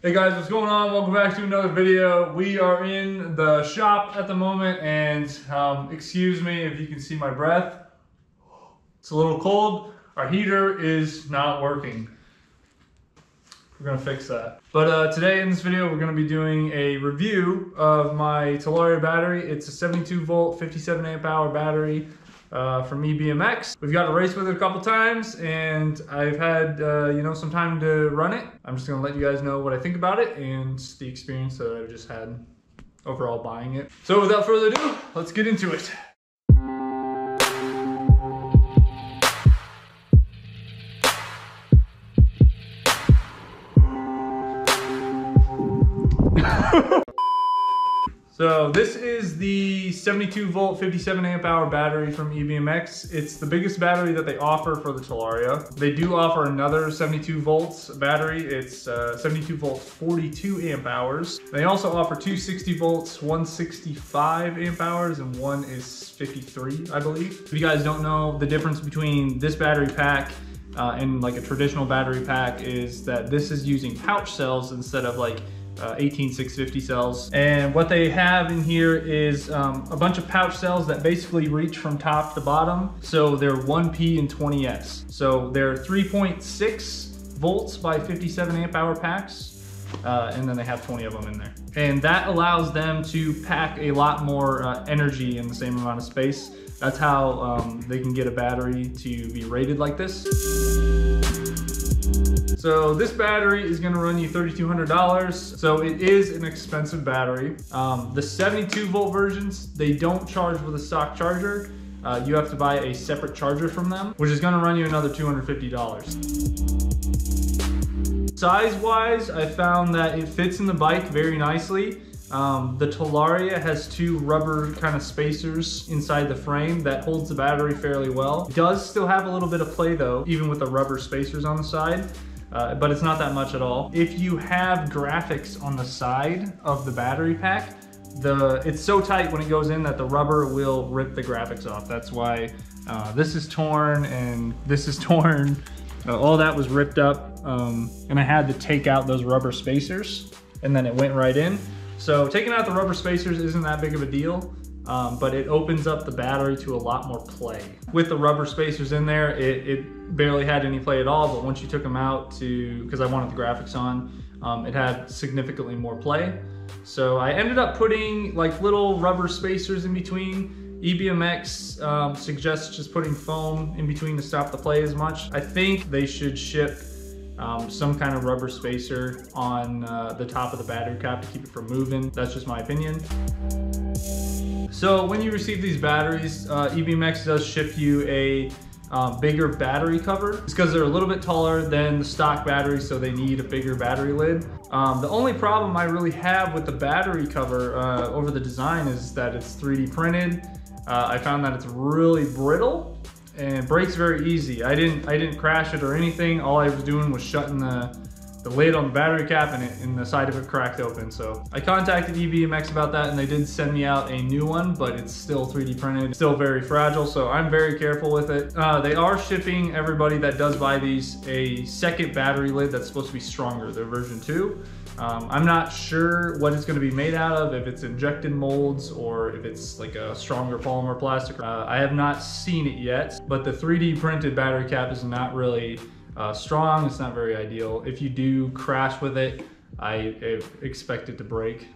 Hey guys, what's going on? Welcome back to another video. We are in the shop at the moment and um, excuse me if you can see my breath. It's a little cold. Our heater is not working. We're gonna fix that. But uh, today in this video, we're gonna be doing a review of my Talaria battery. It's a 72 volt, 57 amp hour battery uh, from EBMX. We've got to race with it a couple times and I've had, uh, you know, some time to run it. I'm just gonna let you guys know what I think about it and the experience that I've just had overall buying it. So without further ado, let's get into it. So this is the 72 volt 57 amp hour battery from EBMX. It's the biggest battery that they offer for the Talaria. They do offer another 72 volts battery. It's uh, 72 volts 42 amp hours. They also offer two 60 volts 165 amp hours and one is 53 I believe. If you guys don't know the difference between this battery pack uh, and like a traditional battery pack is that this is using pouch cells instead of like uh, 18650 cells. And what they have in here is um, a bunch of pouch cells that basically reach from top to bottom. So they're 1P and 20S. So they're 3.6 volts by 57 amp hour packs. Uh, and then they have 20 of them in there. And that allows them to pack a lot more uh, energy in the same amount of space. That's how um, they can get a battery to be rated like this. So this battery is gonna run you $3,200. So it is an expensive battery. Um, the 72 volt versions, they don't charge with a stock charger. Uh, you have to buy a separate charger from them, which is gonna run you another $250. Size-wise, I found that it fits in the bike very nicely. Um, the Talaria has two rubber kind of spacers inside the frame that holds the battery fairly well. It does still have a little bit of play though, even with the rubber spacers on the side uh, but it's not that much at all. If you have graphics on the side of the battery pack, the it's so tight when it goes in that the rubber will rip the graphics off. That's why uh, this is torn and this is torn. Uh, all that was ripped up um, and I had to take out those rubber spacers and then it went right in. So taking out the rubber spacers isn't that big of a deal um, but it opens up the battery to a lot more play. With the rubber spacers in there, it, it barely had any play at all, but once you took them out to, because I wanted the graphics on, um, it had significantly more play. So I ended up putting like little rubber spacers in between. EBMX um, suggests just putting foam in between to stop the play as much. I think they should ship um, some kind of rubber spacer on uh, the top of the battery cap to keep it from moving. That's just my opinion. So when you receive these batteries, uh, EBMX does ship you a uh, bigger battery cover. It's because they're a little bit taller than the stock battery, so they need a bigger battery lid. Um, the only problem I really have with the battery cover uh, over the design is that it's 3D printed. Uh, I found that it's really brittle and breaks very easy. I didn't I didn't crash it or anything. All I was doing was shutting the the lid on the battery cap and, it, and the side of it cracked open. So I contacted EBMX about that and they did send me out a new one, but it's still 3D printed, still very fragile. So I'm very careful with it. Uh, they are shipping everybody that does buy these a second battery lid that's supposed to be stronger, their version two. Um, I'm not sure what it's going to be made out of, if it's injected molds or if it's like a stronger polymer plastic. Uh, I have not seen it yet, but the 3D printed battery cap is not really uh, strong. It's not very ideal. If you do crash with it, I expect it to break.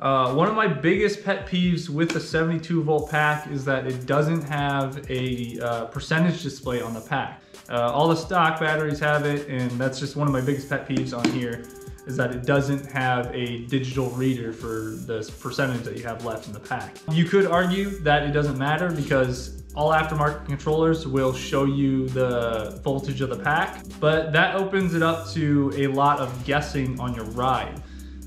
Uh, one of my biggest pet peeves with the 72 volt pack is that it doesn't have a uh, percentage display on the pack. Uh, all the stock batteries have it and that's just one of my biggest pet peeves on here is that it doesn't have a digital reader for the percentage that you have left in the pack. You could argue that it doesn't matter because all aftermarket controllers will show you the voltage of the pack, but that opens it up to a lot of guessing on your ride.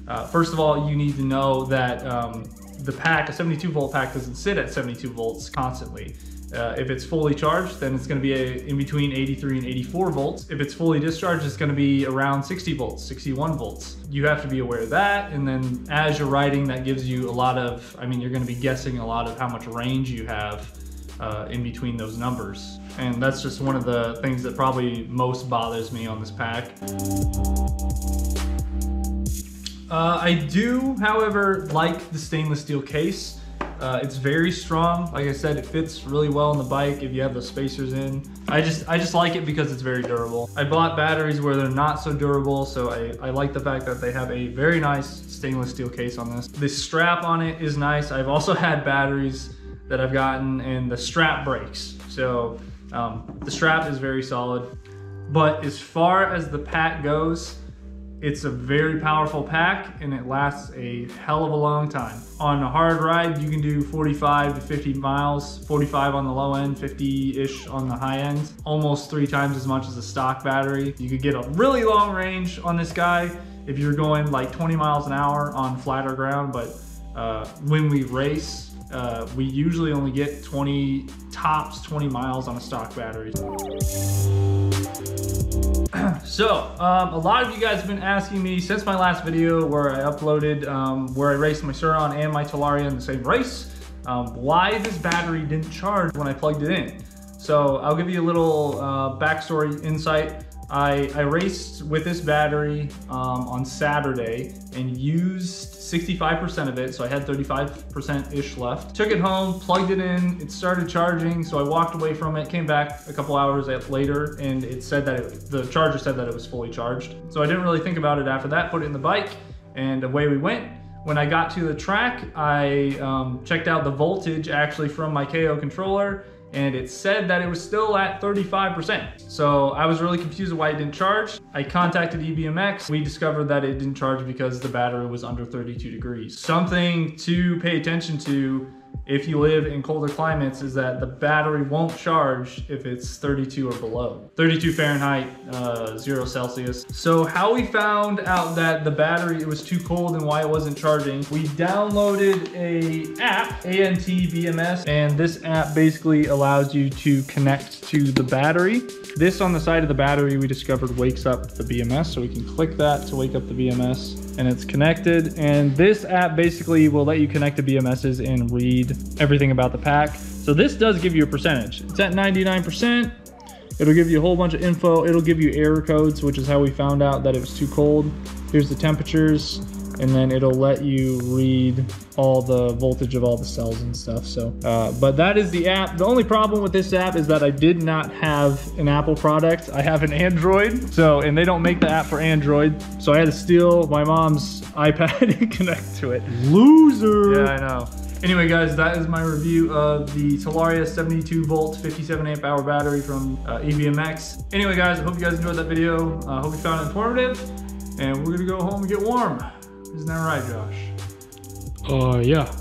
Uh, first of all, you need to know that um, the pack, a 72 volt pack doesn't sit at 72 volts constantly. Uh, if it's fully charged, then it's gonna be a, in between 83 and 84 volts. If it's fully discharged, it's gonna be around 60 volts, 61 volts. You have to be aware of that. And then as you're riding, that gives you a lot of, I mean, you're gonna be guessing a lot of how much range you have uh, in between those numbers. And that's just one of the things that probably most bothers me on this pack. Uh, I do, however, like the stainless steel case. Uh, it's very strong. Like I said, it fits really well on the bike if you have the spacers in. I just I just like it because it's very durable. I bought batteries where they're not so durable, so I, I like the fact that they have a very nice stainless steel case on this. The strap on it is nice. I've also had batteries that I've gotten and the strap breaks. So um, the strap is very solid. But as far as the pack goes, it's a very powerful pack and it lasts a hell of a long time. On a hard ride, you can do 45 to 50 miles, 45 on the low end, 50-ish on the high end, almost three times as much as a stock battery. You could get a really long range on this guy if you're going like 20 miles an hour on flatter ground, but uh, when we race, uh, we usually only get 20, tops 20 miles on a stock battery. so, um, a lot of you guys have been asking me since my last video where I uploaded um, where I raced my Sur-Ron and my Talaria in the same race, um, why this battery didn't charge when I plugged it in. So I'll give you a little uh, backstory insight. I, I raced with this battery um, on Saturday and used 65% of it, so I had 35%-ish left. Took it home, plugged it in, it started charging, so I walked away from it, came back a couple hours later, and it said that it, the charger said that it was fully charged. So I didn't really think about it after that, put it in the bike, and away we went. When I got to the track, I um, checked out the voltage actually from my KO controller, and it said that it was still at 35%. So I was really confused why it didn't charge. I contacted EBMX. We discovered that it didn't charge because the battery was under 32 degrees. Something to pay attention to if you live in colder climates is that the battery won't charge if it's 32 or below. 32 Fahrenheit, uh, zero Celsius. So how we found out that the battery it was too cold and why it wasn't charging, we downloaded a app, ANT BMS, and this app basically allows you to connect to the battery. This on the side of the battery we discovered wakes up the BMS, so we can click that to wake up the BMS and it's connected. And this app basically will let you connect to BMSs and read everything about the pack. So this does give you a percentage. It's at 99%. It'll give you a whole bunch of info. It'll give you error codes, which is how we found out that it was too cold. Here's the temperatures and then it'll let you read all the voltage of all the cells and stuff. So, uh, but that is the app. The only problem with this app is that I did not have an Apple product. I have an Android. So, and they don't make the app for Android. So I had to steal my mom's iPad and connect to it. Loser. Yeah, I know. Anyway, guys, that is my review of the Talaria 72 volt, 57 amp hour battery from uh, EBMX. Anyway, guys, I hope you guys enjoyed that video. I uh, hope you found it informative. And we're gonna go home and get warm. Isn't that right, Josh? Uh, yeah.